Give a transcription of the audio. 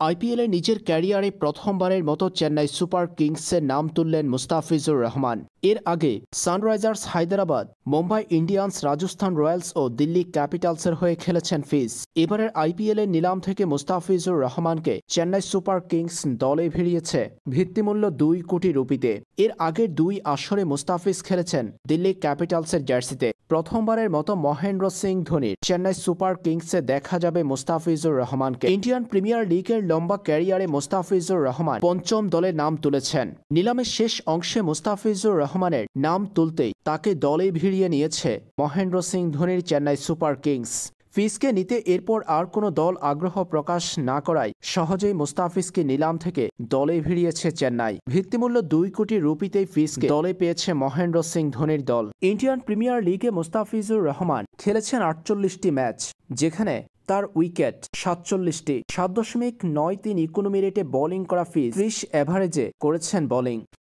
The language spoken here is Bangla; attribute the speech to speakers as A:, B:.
A: আইপিএলে নিজের ক্যারিয়ারে প্রথমবারের মতো চেন্নাই সুপার কিংসের নাম তুললেন মুস্তাফিজুর রহমান। এর আগে Sunrisers Hyderabad, Mumbai Indians, Rajasthan Royals ও দিল্লি ক্যাপিটালসের হয়ে খেলেছেন ফিজ। এবারের আইপিএলের নিলাম থেকে মুস্তাফিজুর রহমানকে চেন্নাই সুপার কিংস দলে ভিড়িয়েছে ভিত্তিমূল্য দুই কোটি রুপিতে। এর আগের দুই আসরে মুস্তাফিজ খেলেছেন দিল্লি ক্যাপিটালসের জার্সিতে। প্রথমবারের মতো মহেন্দ্র সিং ধোনির চেন্নাই সুপার কিংসে দেখা যাবে মুস্তাফিজুর রহমানকে। ইন্ডিয়ান প্রিমিয়ার লিগের লম্বা ক্যারিয়ারে মুস্তাফিজুর রহমান পঞ্চম দলে নাম তুলেছেন। নিলামের শেষ অংশে মুস্তাফিজুর রহমানের নাম তুলতেই তাকে দলে ভিড়িয়ে নিয়েছে মহেন্দ্র সিং ধোনির চেন্নাই সুপার কিংস। ফিজকে নিতে এরপর আর কোনো দল আগ্রহ প্রকাশ না করায় সহজেই মুস্তাফিজকে নিলাম থেকে দলে ভিড়িয়েছে চেন্নাই। ভিত্তিমূল্য দুই কোটি রুপিতেই ফিজকে দলে পেয়েছে মহেন্দ্র সিং ধোনির দল। ইন্ডিয়ান প্রিমিয়ার লিগে মুস্তাফিজুর রহমান খেলেছেন আটচল্লিশটি ম্যাচ, যেখানে তার উইকেট, সাতচল্লিশটি, সাত দশমিক নয় তিন ইকোনমি রেটে বোলিং করা ফিজ, ত্রিশ অ্যাভারেজে করেছেন বোলিং।